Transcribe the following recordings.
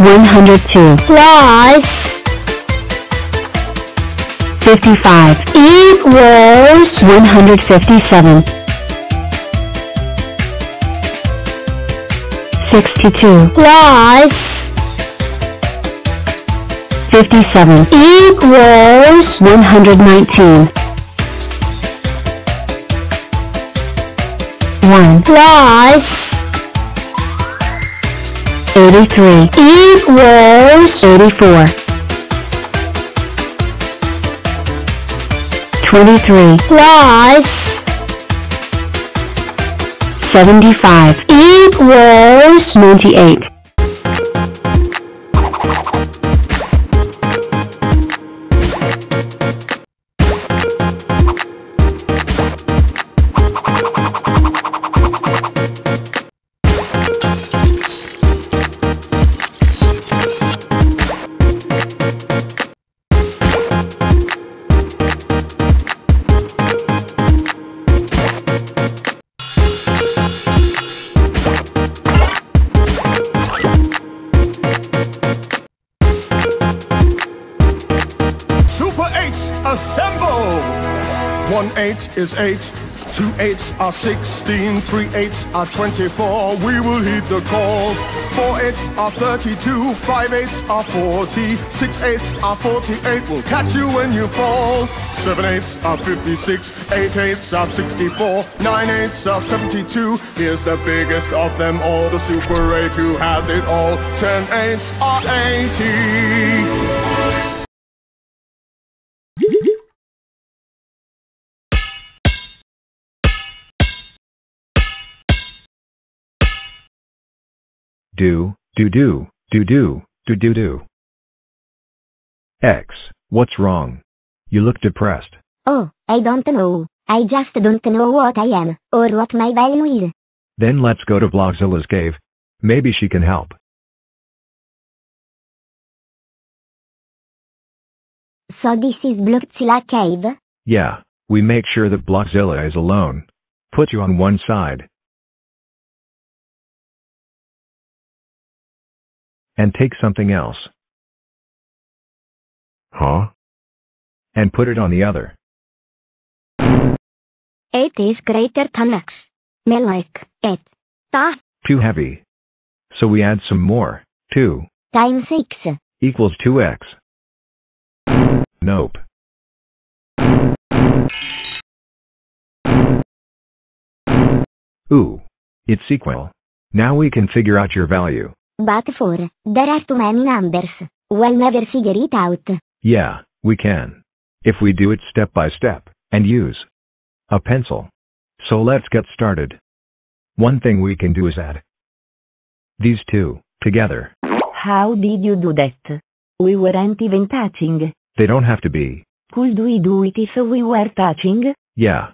102 plus 55 equals 157 62 plus 57 equals 119 1 plus 83 equals 84 23 plus 75 equals 98 Super 8s, assemble! One 8 is 8, two 8s are 16, three 8s are 24, we will heed the call. Four 8s are 32, five 8s are 40, six 8s are 48, we'll catch you when you fall. Seven 8s are 56, eight 8s are 64, nine 8s are 72, here's the biggest of them all, the Super 8 who has it all. Ten 8s are 80. Do, do do, do do, do do do. X, what's wrong? You look depressed. Oh, I don't know. I just don't know what I am, or what my value is. Then let's go to Blockzilla's cave. Maybe she can help. So this is Blockzilla Cave? Yeah, we make sure that Blockzilla is alone. Put you on one side. And take something else. Huh? And put it on the other. It is greater than X. Me like it. Ta Too heavy. So we add some more. 2 times X. equals 2x. Nope. Ooh. It's equal. Now we can figure out your value. But for, there are too many numbers. We'll never figure it out. Yeah, we can. If we do it step by step, and use a pencil. So let's get started. One thing we can do is add these two together. How did you do that? We weren't even touching. They don't have to be. Could we do it if we were touching? Yeah.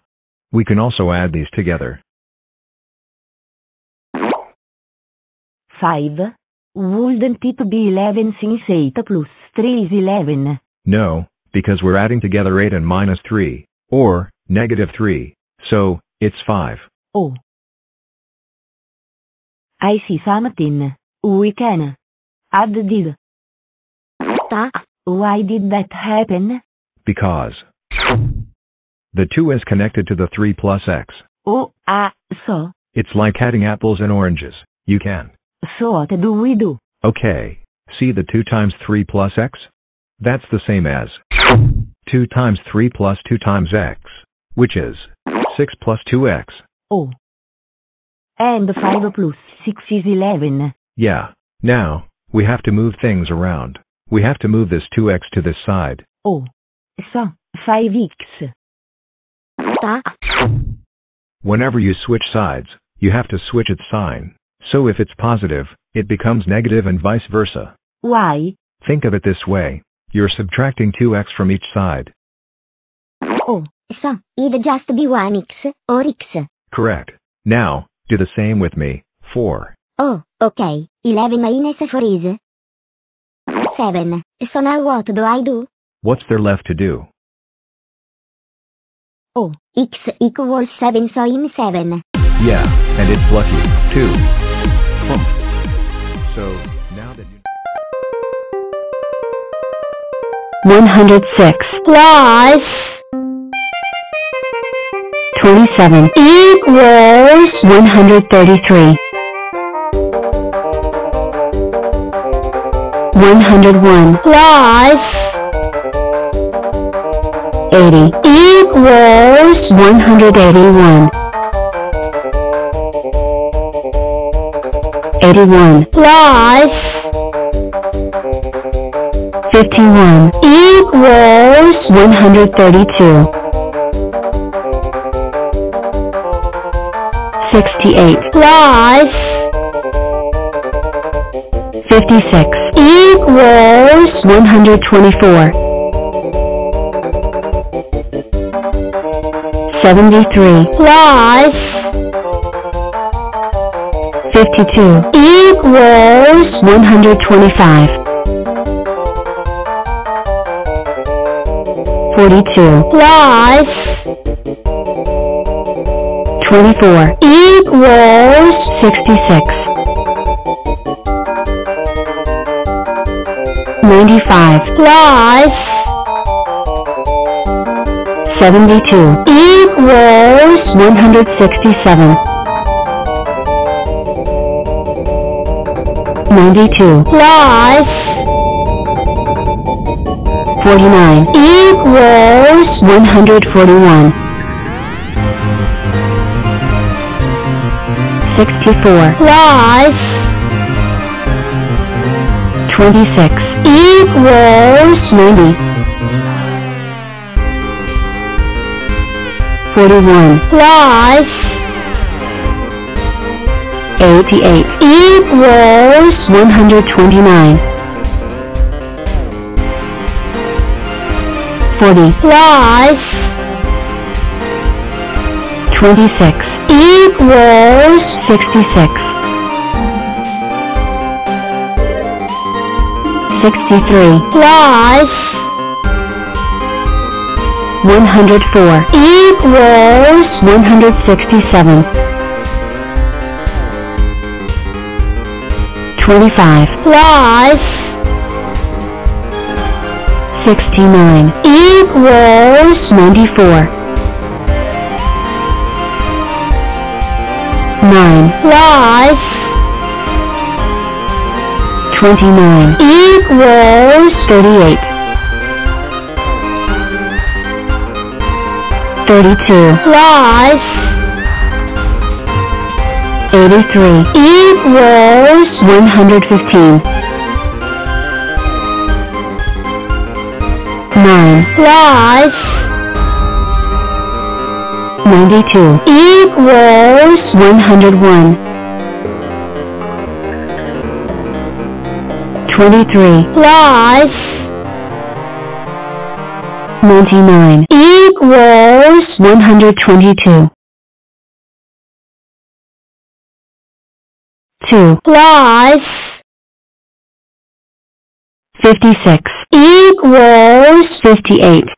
We can also add these together. 5. Wouldn't it be 11 since 8 plus 3 is 11? No, because we're adding together 8 and minus 3, or negative 3, so it's 5. Oh. I see something. We can add this. Ta Why did that happen? Because the 2 is connected to the 3 plus x. Oh, ah, so, It's like adding apples and oranges. You can. So what do we do? Okay. See the 2 times 3 plus x? That's the same as 2 times 3 plus 2 times x, which is 6 plus 2x. Oh. And 5 plus 6 is 11. Yeah. Now, we have to move things around. We have to move this 2x to this side. Oh. So, 5x. ta Whenever you switch sides, you have to switch its sign. So if it's positive, it becomes negative and vice versa. Why? Think of it this way. You're subtracting 2x from each side. oh. So, it just be 1x, or x. Correct. Now, do the same with me. 4. Oh, okay. 11 minus 4 is 7. So now what do I do? What's there left to do? Oh, x equals 7 so in 7. Yeah, and it's lucky, too pump. So now that you 106 plus 27 equals 133 101 plus 80 equals 181 81 plus 51 equals 132 68 plus 56 equals 124 73 plus 52 equals 125 42 plus 24 equals 66 95 plus 72 equals 167 92 plus 49 equals 141 64 plus 26 equals 90 41 plus 88 equals 129 40 plus 26 equals 66 63 plus 104 equals 167 25 plus 69 equals 94 9 plus 29 equals 38 32 plus 83 equals 115 9 plus 92 equals 101 23 plus 99 equals 122 2 plus 56 equals 58